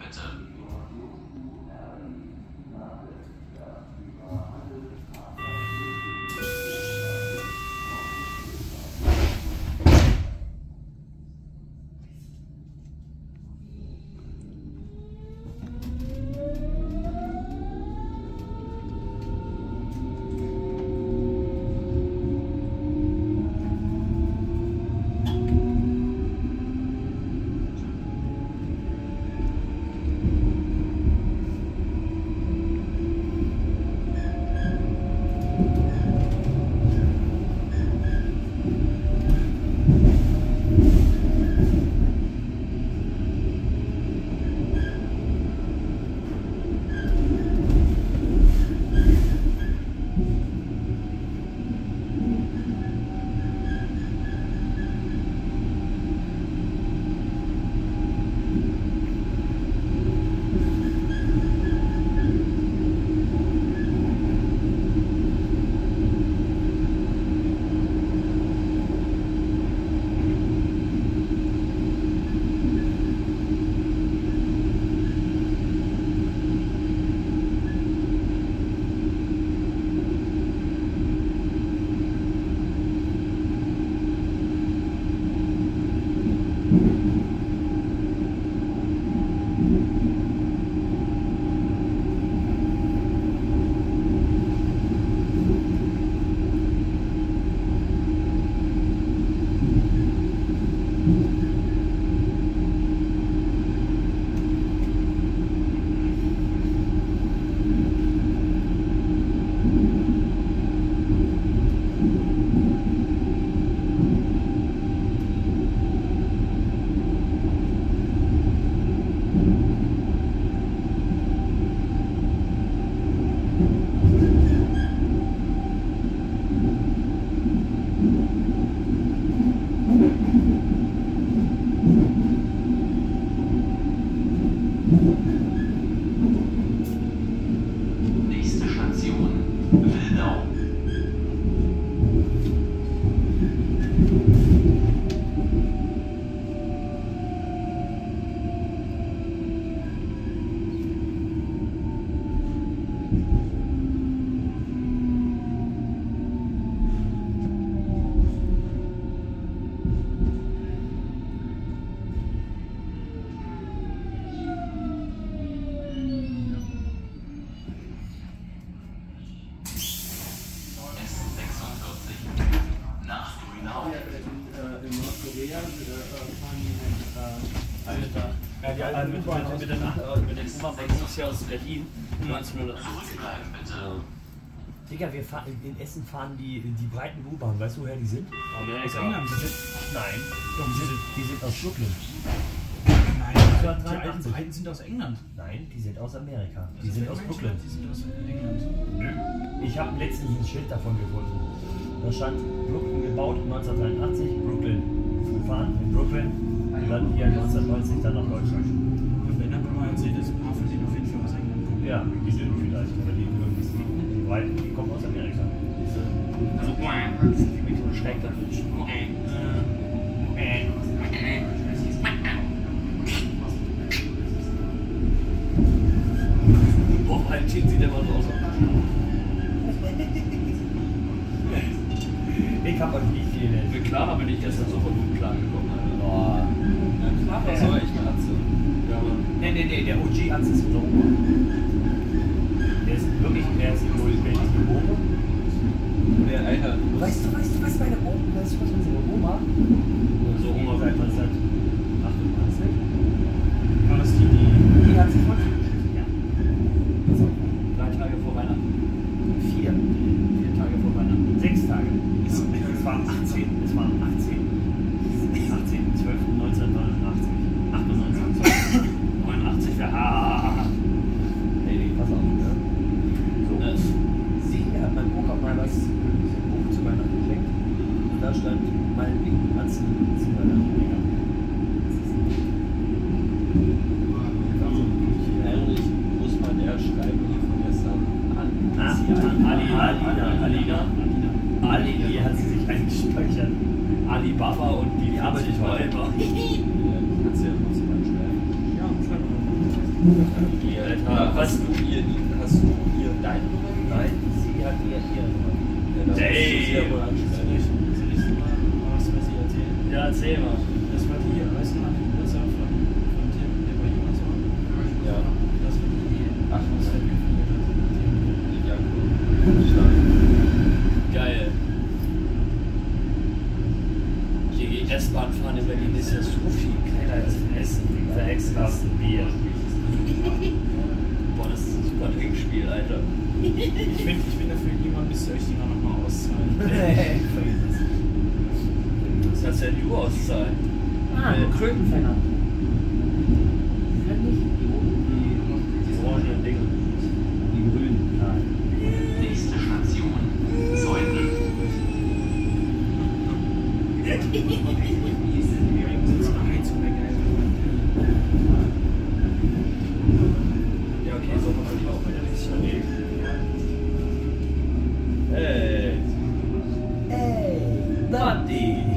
better Ja, die alten mit, mit, mit, den, äh, mit den U-Bahn von uns hier aus Berlin. 1900. Zurückbleiben, bitte. Digga, wir fahren, in Essen fahren die, die breiten U-Bahn. Weißt du, woher die sind? Amerika. England. Die sind, Nein. Doch, die sind, die sind aus Brooklyn. nein, die alten 83. Breiten sind aus England. Nein, die sind aus Amerika. Die sind aus Brooklyn. Die sind aus England. Ich habe letztens ein Schild davon gefunden. Da stand Brooklyn gebaut 1983, Brooklyn gefahren in Brooklyn. Und dann hier 1990 dann nach Deutschland. Und wenn dann mal Mercedes, ein paar von denen auf jeden Fall aus England kommen. Ja, die sind vielleicht, aber die irgendwie die breiten, die kommen aus Amerika. Also, wie so ein schräg. Boah, mein Team sieht immer so aus. Ich habe euch nicht viel. Klar, bin ich gestern so von gut klargekommen. Alter. Boah. Ja, klar, was soll ich eine Atze? Ja, Nee, nee, nee, der OG-Arzt ist unser Opa. Der ist wirklich, der ist in Berlin geboren. der Alter. Weißt du, weißt du, was meine Oma, weißt du, was unsere Oma So ungefähr. seit 1998? War das die, die Die hat sich von Ja. So, Drei Tage vor Weihnachten. vier. Vier Tage vor Weihnachten. Sechs Tage. Es, es waren 18. Es waren 18. 18. 12. 1989. 98. 89. Ja. ah. Nee, nee, pass auf. Ne? So. Das. Sie hat mein Opa mal was, so ein Buch zu Weihnachten geschenkt. Und da stand mein Atzen zu Weihnachten. Digga. Heinrich muss man der schreiben hier von gestern an. Ah, Ali, Alina, Alina. Ali, die hat sie sich eingespeichert. Alibaba und die arbeitet heute. Räuber. Alter? Hast du ihr, hast du ihr deine Nummer gegeben? Nein, sie hat ihr ihre Nummer. Sie ja ich, ich dir mal? Ja, erzähl mal. Das war die, weißt du, an dem Geburtstag von, von Tim, der bei Jonas war. Ja. Das war die, Ach, was halt geführt hat. Tim. Ja, cool. Stark. Geil. Die S-Bahn fahren in Berlin ist ja so viel kleiner als in Essen. Dieser extra Bier. Boah, das ist ein super Trinkspiel, Alter. Ich finde, ich bin dafür, irgendwann müsst ihr euch die mal nochmal auszahlen. Das kannst auszahlen. Ah, Äh, Krötenfänger. Kann nicht. Die orangenen Dinge. Die grünen. Nein. Nächste Station. Säulen. So eine Heizung wäre geil. Ja, okay, so machen wir auch wieder nicht reden. Hey. Ey, Buddy.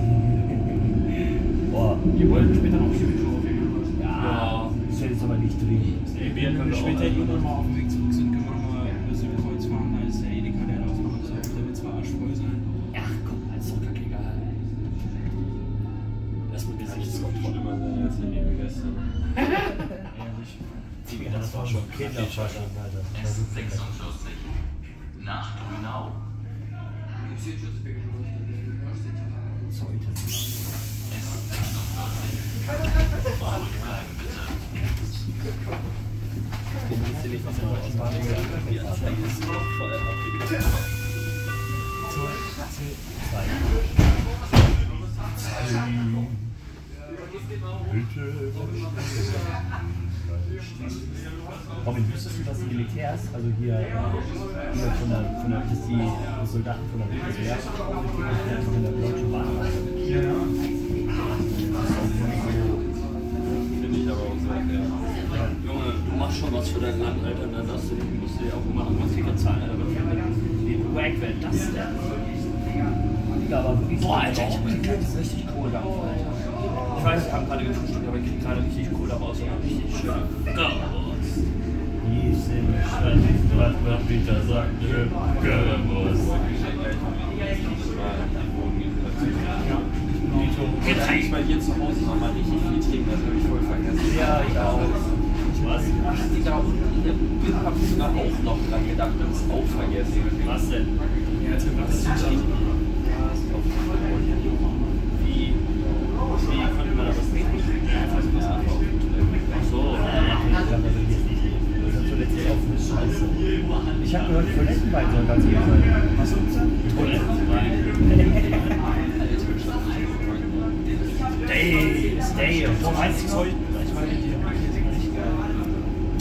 Wollten später noch Chemiekur aufnehmen. Ja. ist ja jetzt aber nicht drin. Bier Wenn können wir wir später irgendwann mal auf dem Weg zurück sind, können wir nochmal über Südkreuz fahren. Da ist der Edeka, der da ausmacht. Der wird zwar arschvoll sein. Ach komm, ist doch kackegal. Erstmal Gesichtskontrolle. Schlimmer sein als in dem gestern. Ehrlich. Das war schon Kinderfasching, Alter. S46. Nach Grünau. S46. Deutschen Bahn gesagt Die Anzeige ist voll abgegeben. Robin, wüsstest du, dass die Militärs, also hier, äh, hier von der, von der, dass die Soldaten von der Bundeswehr, von der deutschen Bahn was für dein Land, Alter, dann darfst du, musst du dir auch immer noch mal Ticket zahlen, Alter. Wie wack wäre das denn? Ja, aber wirklich Boah, Alter, ich hab die gekriegt, richtig Kohle darauf, Alter. Ich weiß, ich habe gerade gefrühstückt, aber ich krieg gerade richtig Kohle raus und richtig schön. Sind was man Peter sagt, Görbus. Jetzt eigentlich bei dir zu Hause nochmal richtig viel trinken, das habe ich Bild habe ich sogar auch noch dran gedacht und es auch vergessen. Was denn? Ja, jetzt wird das zu Wie? Wie konnte man was so. Das ist zuletzt auf eine Scheiße. Ich habe gehört, Toilettenwein soll ganz gut sein. Was da? Stay, stay. Du. Ich meine, die haben nicht geil.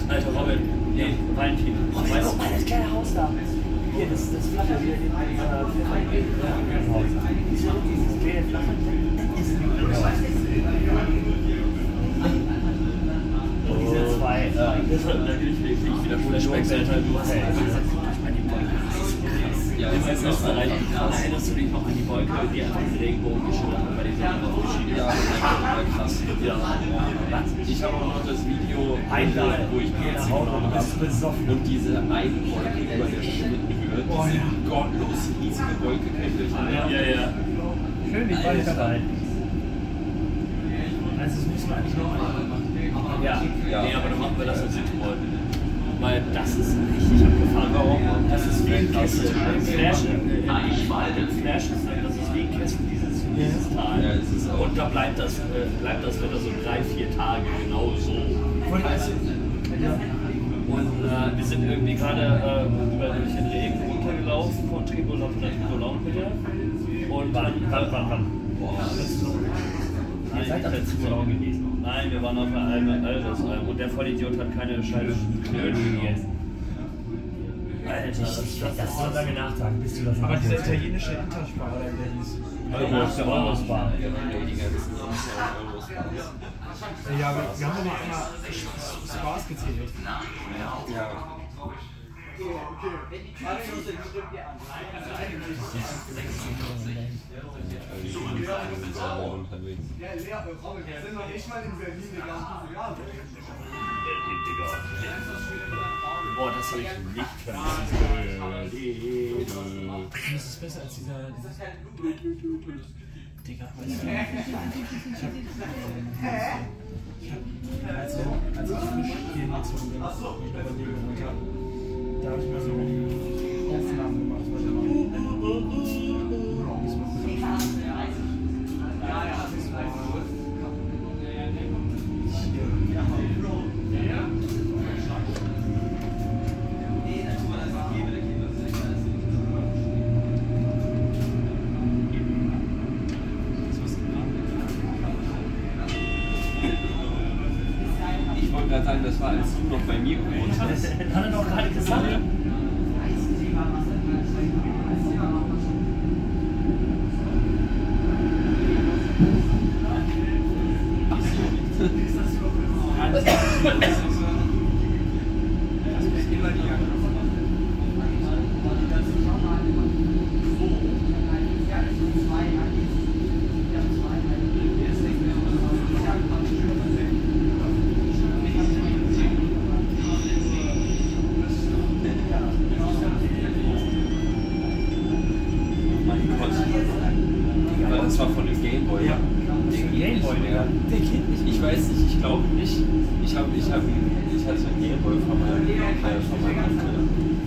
Alter Robin, nee, Valentin. Oh, Weißt guck mal, das kleine Haus da. Hier, das, das flache hier, in dieser Haus. Dieses kleine flache, das ist ein Haus. Und diese zwei, äh, natürlich wirklich wieder Flashbacks, Alter. Du hast ist auch Österreich. krass. Erinnerst du dich noch an die Wolke, die einfach den Regenbogen geschildert hat bei den Sonne aufgeschieden Ja, ist? das war krass. Ja. Ich habe auch noch das Video, Einmal, wo ich nach PC Hause und bist besoffen. und diese eine Wolke über der Schmidthöhe, diese gottlos riesige Wolke kennt ihr schon, Ja, ja. Schön, ich war nicht dabei. Also, das müssen wir eigentlich noch einmal machen. Ja. Ja. Nee, aber dann machen wir das in Südtirol. Weil das ist richtig abgefahren. Warum? Das ist. Ein Flash. äh, Eichwalde. Ein Flash ist das ist wie ein Kessel, dieses, dieses Tal. Ja, es ist auch- Und da bleibt das, äh, bleibt das Wetter so drei, vier Tage genau so. Heiß. Und äh, wir sind irgendwie gerade äh, über durch den Regen runtergelaufen von auf der Tribolo-Hütte. Und Wann, dann, wann, wann, wann? Nein, Ihr seid auf der letzte Zuschauer Woche. gewesen. Nein, wir waren auf der Alme Alvesalm und der Vollidiot hat keine Scheibe Knödel gegessen. Alter, das ist Das so lange nachtragen, bis du das Aber dieser italienische Intersparer, der hieß. Eurostar. Eurostar. Ja, wir, wir haben doch mal einmal Spaß gezählt. Ja. Nicht mal in Berlin, Digga. Boah, das habe ich nicht vermisst. Das ist besser als dieser. Digga, weißt du, ich hab. Ich hab. Als, ich- frisch hier gezogen bin, ich da habe ich mir so Aufnahmen gemacht, warte mal. witnesses. nicht, ich. Ich habe, ich habe, ich hatte einen Gameboy von meinem, äh.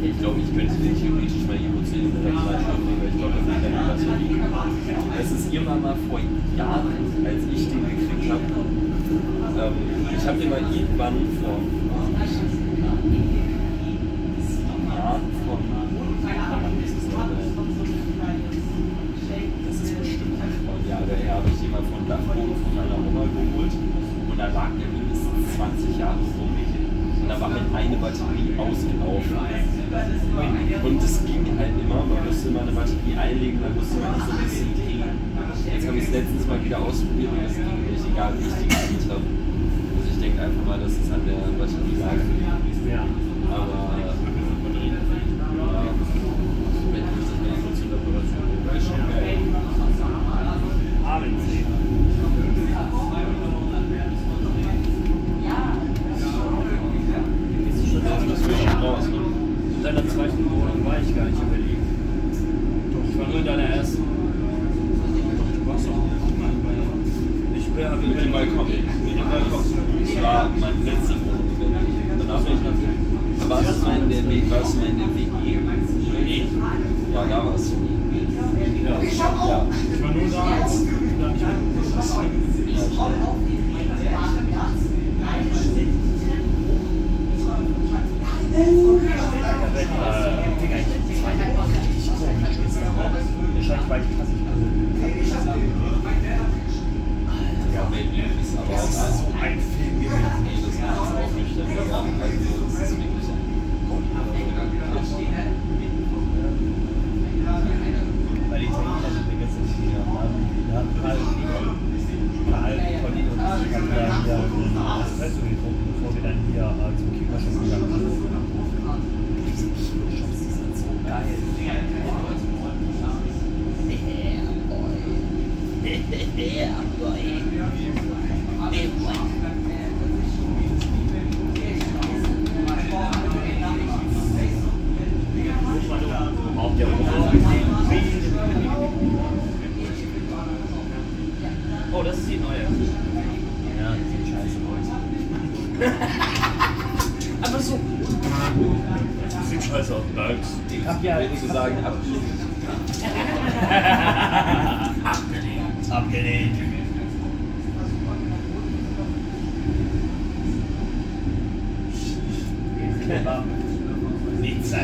Ich glaube, ich könnte den theoretisch mal irgendwo zu dem direkt reinschreiben, weil ich glaube, das ist keine Batterie. Das ist irgendwann mal vor Jahren, als ich den gekriegt habe. Ähm, ich habe den mal irgendwann vor da lag der mindestens 20 Jahre rum. Und da war halt eine Batterie ausgelaufen. Und es ging halt immer, man musste immer eine Batterie einlegen, dann musste man so ein bisschen drehen. Jetzt habe ich es letztens mal wieder ausprobiert und es ging nicht, egal wie ich die gedreht habe. Also ich denke einfach mal, dass es an der Batterie lag. Aber 어. Einen Espresso getrunken, bevor wir dann hier äh, zum Kinderschuss gegangen sind. Kinoshops, die sind so geil. Oh, das ist die neue. Ja, die sind scheiße aus. Aber so. Sieht scheiße aus. Nein. Ich hab ja zu sagen, abgelehnt. Abgelehnt. Abgelehnt. Clever. Nizza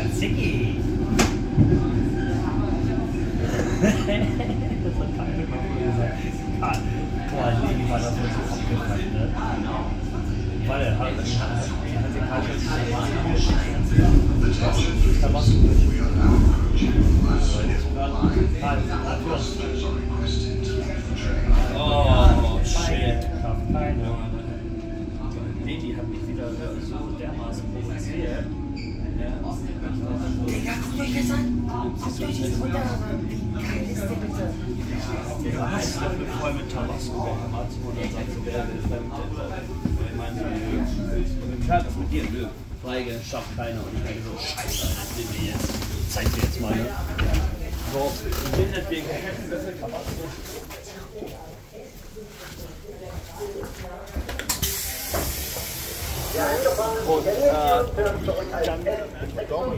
Heißt doch voll mit Tabasco. Und dann sagt sie, wer damit? Ich meine, klar, das mit hier, nö, schafft keiner. Ich denke so, scheiße, ich will dir jetzt, zeig dir jetzt mal, ne? So, ich bin deswegen bisschen kaputt. Und, äh, dann